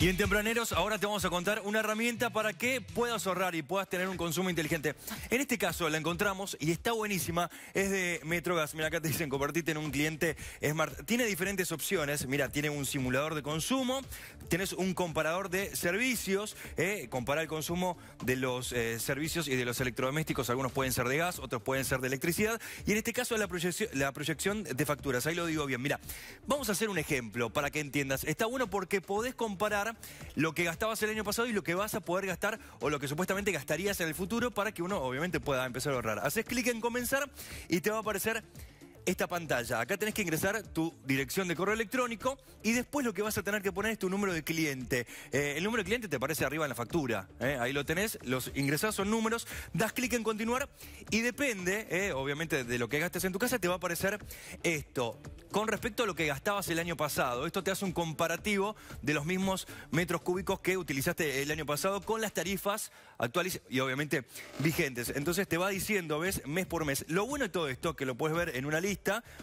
Y en Tempraneros ahora te vamos a contar una herramienta para que puedas ahorrar y puedas tener un consumo inteligente. En este caso la encontramos y está buenísima, es de Metrogas. Mira, acá te dicen convertirte en un cliente Smart. Tiene diferentes opciones, mira, tiene un simulador de consumo, tienes un comparador de servicios, eh, compara el consumo de los eh, servicios y de los electrodomésticos, algunos pueden ser de gas, otros pueden ser de electricidad, y en este caso la proyección, la proyección de facturas, ahí lo digo bien. Mira, vamos a hacer un ejemplo para que entiendas. Está bueno porque podés comparar lo que gastabas el año pasado y lo que vas a poder gastar o lo que supuestamente gastarías en el futuro para que uno obviamente pueda empezar a ahorrar. Haces clic en comenzar y te va a aparecer esta pantalla. Acá tenés que ingresar tu dirección de correo electrónico y después lo que vas a tener que poner es tu número de cliente. Eh, el número de cliente te aparece arriba en la factura. Eh. Ahí lo tenés, los ingresás son números, das clic en continuar y depende, eh, obviamente, de lo que gastes en tu casa, te va a aparecer esto. Con respecto a lo que gastabas el año pasado, esto te hace un comparativo de los mismos metros cúbicos que utilizaste el año pasado con las tarifas actuales y obviamente vigentes. Entonces te va diciendo, ves, mes por mes. Lo bueno de todo esto, que lo puedes ver en una lista,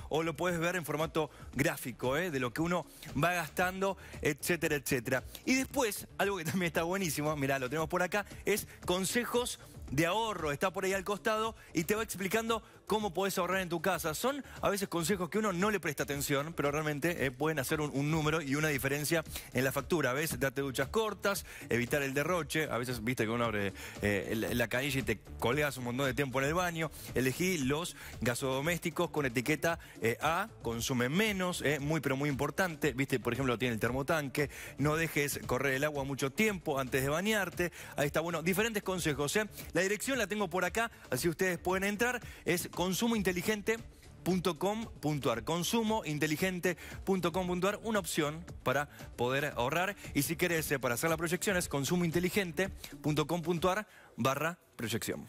o lo puedes ver en formato gráfico, ¿eh? de lo que uno va gastando, etcétera, etcétera. Y después, algo que también está buenísimo, mirá, lo tenemos por acá, es consejos de ahorro, está por ahí al costado y te va explicando cómo podés ahorrar en tu casa. Son a veces consejos que uno no le presta atención, pero realmente eh, pueden hacer un, número y una diferencia en la factura. A veces date duchas cortas, evitar el derroche, a veces viste que uno abre eh, la canilla y te colgas un montón de tiempo en el baño. Elegí los gasodomésticos con etiqueta eh, A, consumen menos, muy pero muy importante. Viste, por ejemplo, tiene el termotanque, no dejes correr el agua mucho tiempo antes de bañarte. Ahí está, bueno, diferentes consejos. La dirección la tengo por acá, así ustedes pueden entrar. Es consumointeligente.com.ar consumointeligente.com.ar una opción para poder ahorrar. Y si querés eh, para hacer la proyección es consumointeligente.com.ar barra proyección